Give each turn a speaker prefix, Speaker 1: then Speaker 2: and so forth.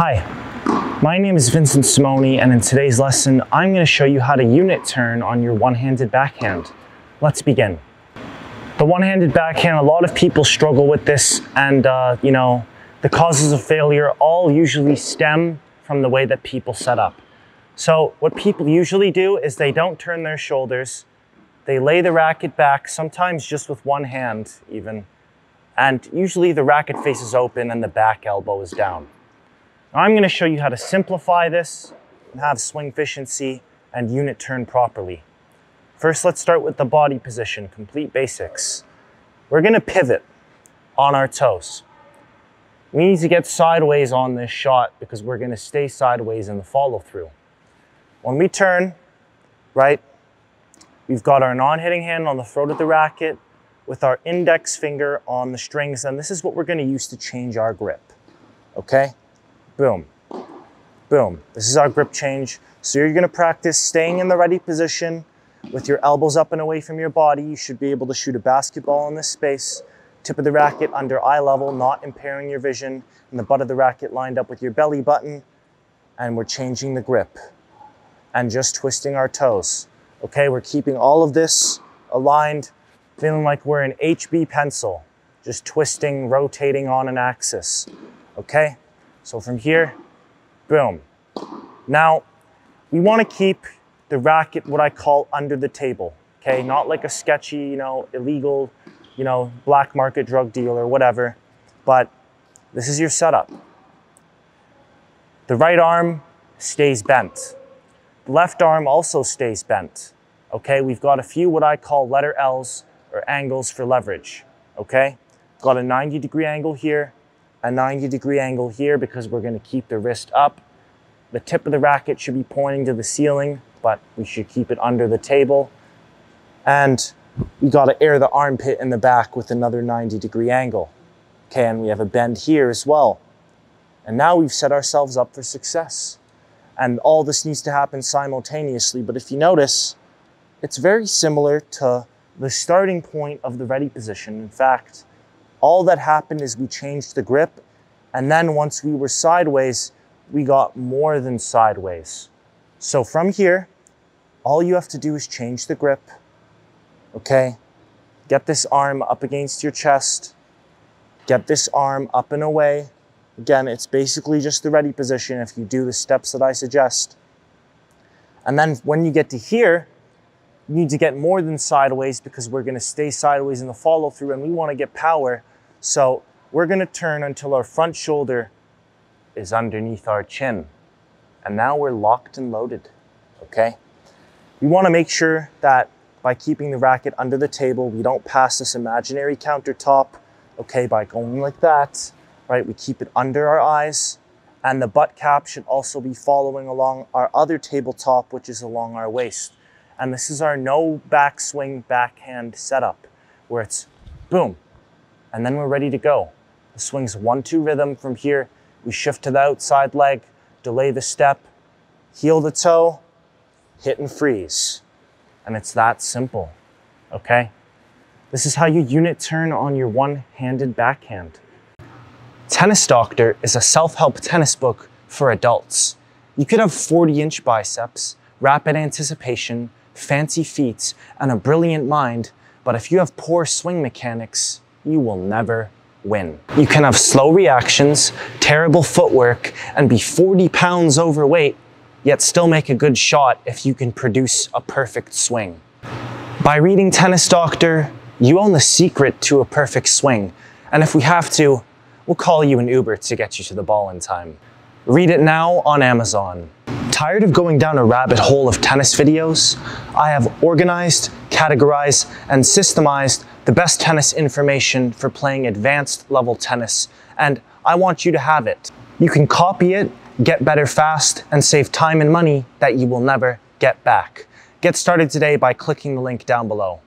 Speaker 1: Hi, my name is Vincent Simone and in today's lesson, I'm going to show you how to unit turn on your one-handed backhand. Let's begin. The one-handed backhand, a lot of people struggle with this and uh, you know, the causes of failure all usually stem from the way that people set up. So what people usually do is they don't turn their shoulders, they lay the racket back, sometimes just with one hand even, and usually the racket faces open and the back elbow is down. I'm gonna show you how to simplify this and have swing efficiency and unit turn properly. First, let's start with the body position, complete basics. We're gonna pivot on our toes. We need to get sideways on this shot because we're gonna stay sideways in the follow through. When we turn, right, we've got our non-hitting hand on the throat of the racket with our index finger on the strings, and this is what we're gonna use to change our grip, okay? Boom, boom. This is our grip change. So you're gonna practice staying in the ready position with your elbows up and away from your body. You should be able to shoot a basketball in this space, tip of the racket under eye level, not impairing your vision, and the butt of the racket lined up with your belly button, and we're changing the grip and just twisting our toes. Okay, we're keeping all of this aligned, feeling like we're an HB pencil, just twisting, rotating on an axis. Okay, so from here, boom. Now, we wanna keep the racket what I call under the table, okay? Not like a sketchy, you know, illegal, you know, black market drug deal or whatever, but this is your setup. The right arm stays bent. The Left arm also stays bent. Okay, we've got a few what I call letter L's or angles for leverage. Okay, got a 90 degree angle here, a 90 degree angle here because we're gonna keep the wrist up. The tip of the racket should be pointing to the ceiling, but we should keep it under the table. And we gotta air the armpit in the back with another 90 degree angle. Okay, and we have a bend here as well. And now we've set ourselves up for success. And all this needs to happen simultaneously. But if you notice, it's very similar to the starting point of the ready position. In fact, all that happened is we changed the grip. And then once we were sideways, we got more than sideways. So from here, all you have to do is change the grip. Okay. Get this arm up against your chest. Get this arm up and away. Again, it's basically just the ready position if you do the steps that I suggest. And then when you get to here, you need to get more than sideways because we're gonna stay sideways in the follow through and we wanna get power. So we're gonna turn until our front shoulder is underneath our chin. And now we're locked and loaded, okay? We wanna make sure that by keeping the racket under the table, we don't pass this imaginary countertop, okay, by going like that right? We keep it under our eyes and the butt cap should also be following along our other tabletop, which is along our waist. And this is our no backswing backhand setup where it's boom, and then we're ready to go. The swing's one, two rhythm from here. We shift to the outside leg, delay the step, heel the toe, hit and freeze. And it's that simple, okay? This is how you unit turn on your one-handed backhand. Tennis Doctor is a self-help tennis book for adults. You could have 40-inch biceps, rapid anticipation, fancy feet, and a brilliant mind, but if you have poor swing mechanics, you will never win. You can have slow reactions, terrible footwork, and be 40 pounds overweight, yet still make a good shot if you can produce a perfect swing. By reading Tennis Doctor, you own the secret to a perfect swing, and if we have to, We'll call you an Uber to get you to the ball in time. Read it now on Amazon. Tired of going down a rabbit hole of tennis videos? I have organized, categorized, and systemized the best tennis information for playing advanced level tennis, and I want you to have it. You can copy it, get better fast, and save time and money that you will never get back. Get started today by clicking the link down below.